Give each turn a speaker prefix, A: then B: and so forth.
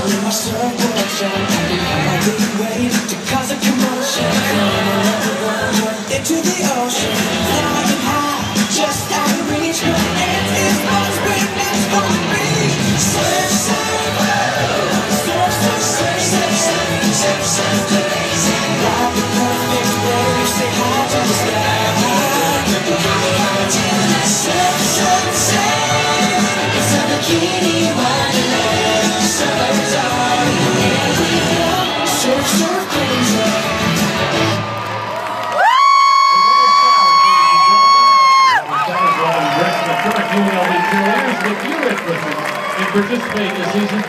A: ocean. I big wave to cause a commotion. Into the ocean. I can hide just out of reach. No ants is waiting for me. Surf, surf, surf, surf, surf, surf, surf, surf, surf, crazy. Like the perfect wave, say hi to the sky. Surf, surf, surf. It's a bikini
B: UNLV cheerleaders with you in participating this season.